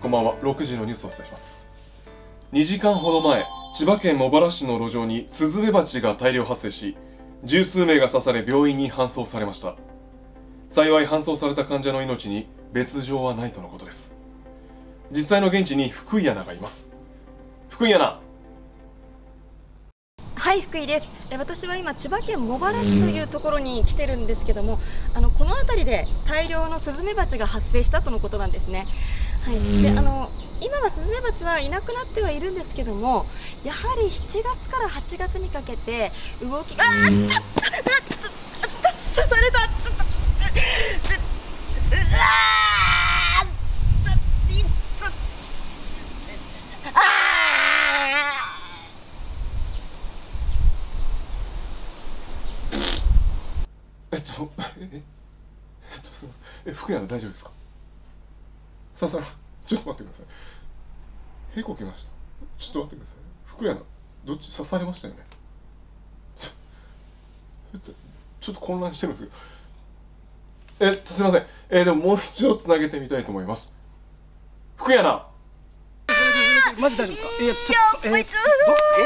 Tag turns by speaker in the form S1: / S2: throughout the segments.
S1: こんばんは。6時のニュースをお伝えします。2時間ほど前千葉県茂原市の路上にスズメバチが大量発生し十数名が刺され病院に搬送されました。幸い搬送された患者の命に別状はないとのことです。実際の現地に福井アナがいます。福井アナ。
S2: はい福井です。私は今千葉県茂原市というところに来てるんですけどもあのこの辺りで大量のスズメバチが発生したとのことなんですね。はい。であの今はスズメバチはいなくなってはいるんですけどもやはり7月から8月にかけて動きがあっ刺されたうわ
S1: えっとええっとすみませんえ福井アナ大丈夫ですか刺さ。らちょっと待ってください。へこきました。ちょっと待ってください。福井アナどっち？刺されましたよね。ちょえっと混乱してるんですけど。えっとすみません。えー、でももう一度つなげてみたいと思います。福井アナ
S3: マジ大丈夫ですか？いやちょっとえ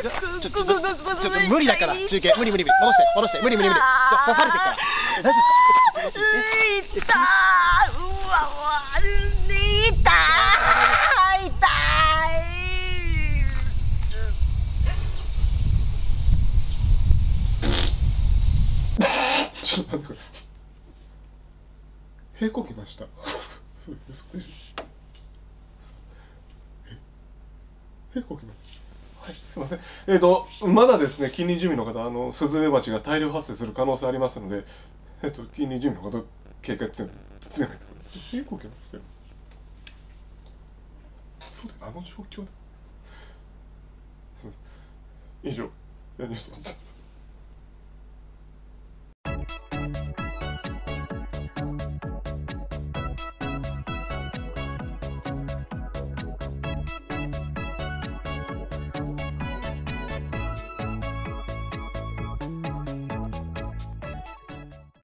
S3: ー、ちょちょちょちょちょちょ無理だから中継。無理無理無理。戻して戻して。無理無理無理。ちょ刺されてるから。え大丈夫ですか？
S2: 痛いうわ悪い痛い痛
S1: ちょっと待ってくださいへこきましたそうでしょえへこきまし。たはいすいません。えっ、ーとまだですね近隣住民の方あのスズメバチが大量発生する可能性ありますのでえっ、ーと近隣住民の方警戒強め強めてください。へこきましたよそうだあの状況ですすいません。以上。ニュースをお伝え